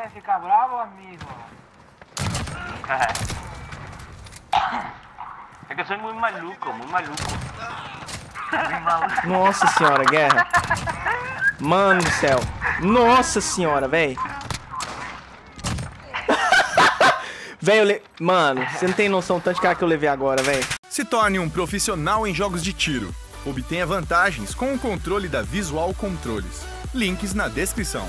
Vai ficar bravo, amigo? É que eu sou muito maluco, muito maluco. Nossa senhora, guerra. Mano do céu. Nossa senhora, velho. Velho, le... mano, você não tem noção do tanto de cara que eu levei agora, velho. Se torne um profissional em jogos de tiro. Obtenha vantagens com o controle da Visual Controles. Links na descrição.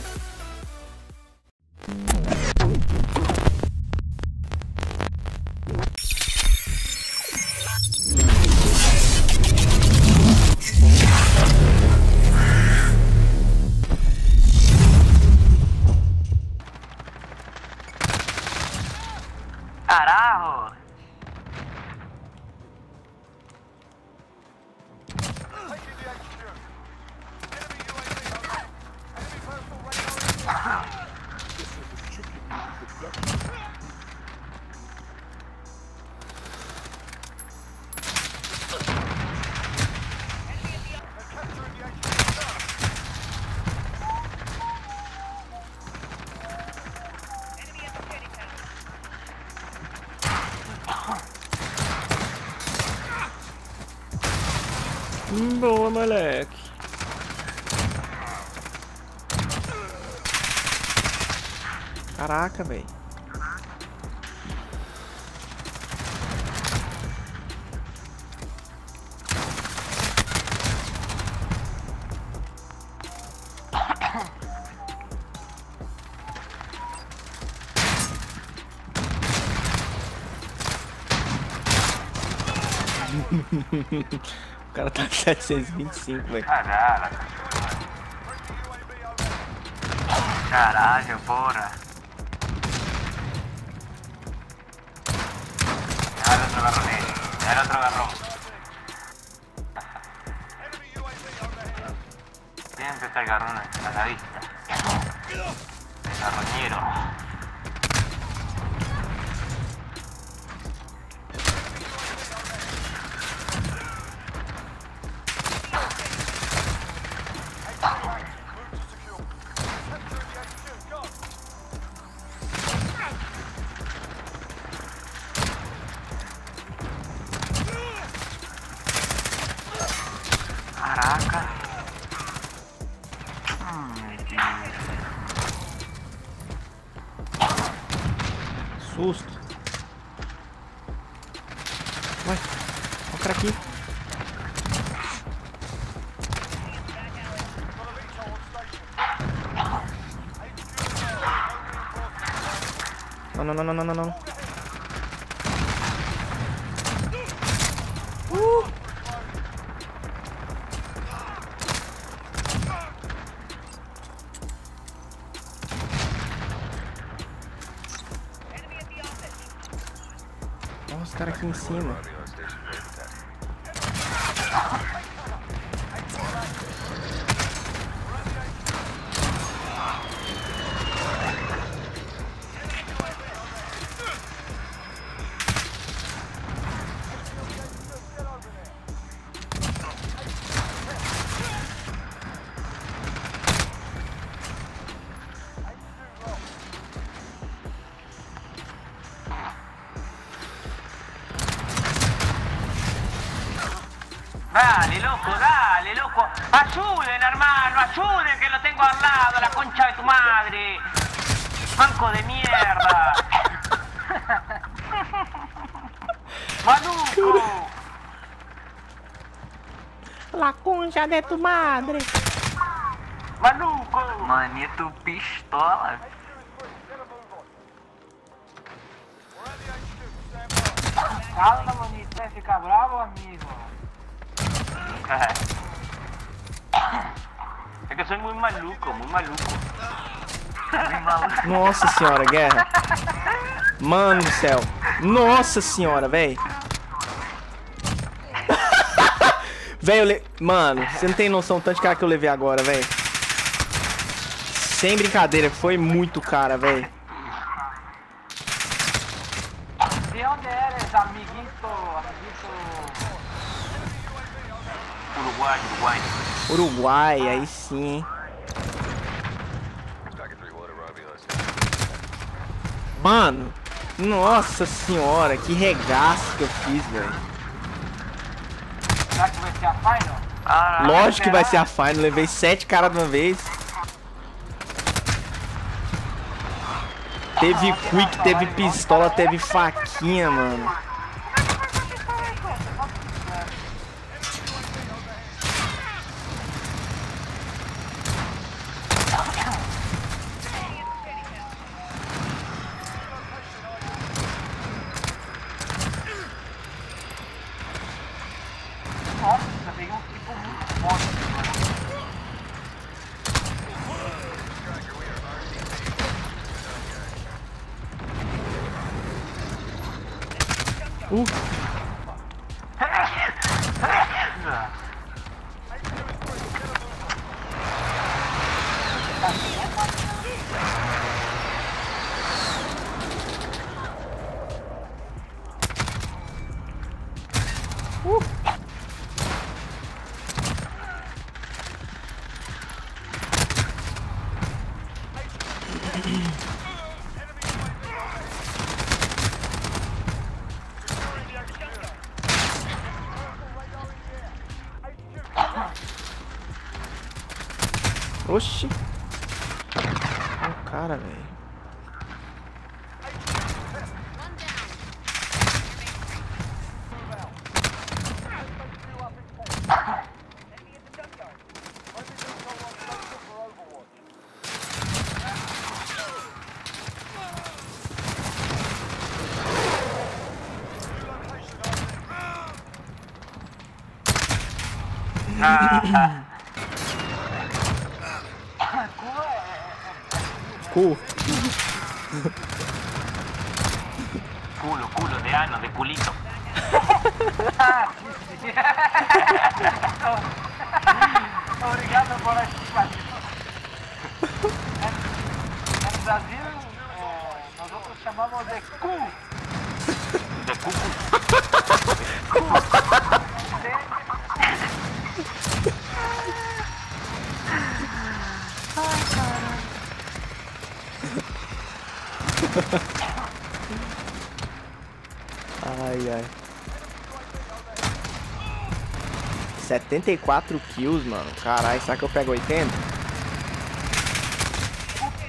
Boa, moleque. Caraca, velho. O cara tá 725, velho. Caralho. Caralho, porra. Era otro garrón, eh. Era otro garrón. Siempre está el garrón a la vista. El garroñero. Caraca. Susto. Ó o cara aqui. Não, não, não, não, não, não, caras aqui em cima. Dale, loco, dale, loco. Ayuden, hermano, ayuden que lo tengo al lado, la concha de tu madre. Manco de mierda. Maluco. La concha de tu madre. Maluco. Manito pistola. Calma, manito. Vai ficar bravo, amigo? É que eu sou muito maluco, muito maluco. Muito maluco. Nossa senhora, guerra. Mano do céu. Nossa senhora, velho. Velho, le... mano, você não tem noção do tanto de cara que eu levei agora, velho. Sem brincadeira, foi muito cara, velho. De onde eres, amiguito? Amiguito. Uruguai, Uruguai. Uruguai, aí sim, hein. Mano, nossa senhora, que regaço que eu fiz, velho. Será que vai ser a final? Caralho, Lógico que vai ser a final, levei sete caras de uma vez. Teve quick, teve pistola, teve faquinha, mano. Uh, oxi. O cara, velho. Cu. Culo, culo, de ano, de culito. Obrigado por assistir. No Brasil, nós outros chamamos de cu. De cucu. Ai, ai. 74 kills, mano. Caralho, será que eu pego 80?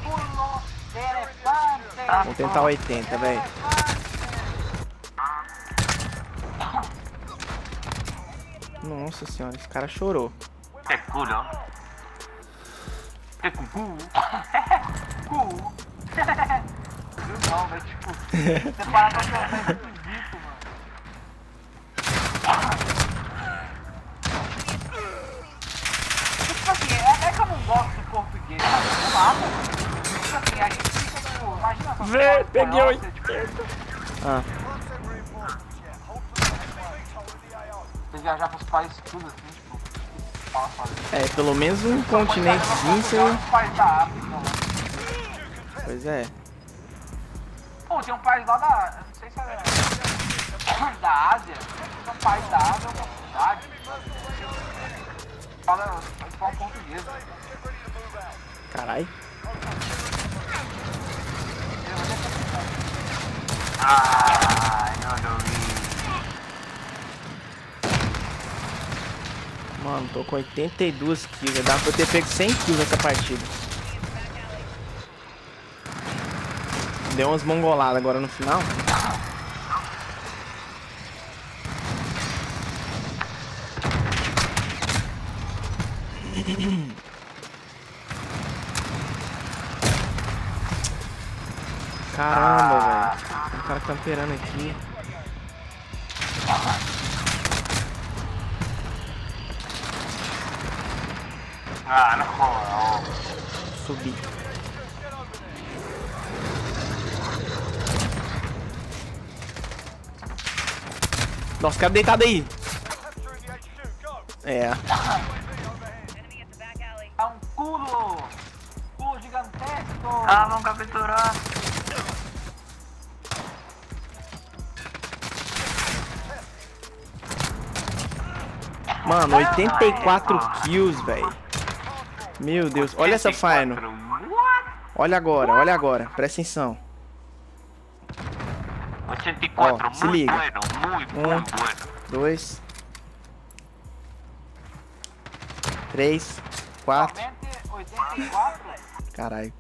Pulo de elefante. Vamos tentar 80, velho. Nossa senhora, esse cara chorou. De culo. De cucu. Cu. Não, velho? Tipo, você para pra pensar é esquisito, mano. Tipo assim, é, é que eu não gosto do português, sabe? Não nada. Tipo assim, a gente fica, tipo, imagina essa Vê, peguei espanhol, 80. você, tipo, Ah, Você viajar pros países tudo assim, tipo, é, pelo menos um continentezinho você... Um né? Pois é. Pô, tem um país lá da. eu Não sei se é. Da Ásia. Tem um país da Ásia, uma cidade. Fala, falam português. Caralho. Ay, no lo vi. Mano, tô com 82 kills. Dá pra eu ter pego 100 kills nessa partida. Deu umas mongoladas agora no final. Caramba, velho. Tem um cara camperando aqui. Ah, no jodas. Nossa, cara deitado aí. É. É um culo! Culo gigantesco! Ah, vamos capturar. Mano, 84 kills, velho. Meu Deus. Olha essa final. Olha agora, olha agora. Presta atenção. 84, Oh, se liga. bueno, Um. bueno. Dois. Três. Quatro. Somente 84. Caralho.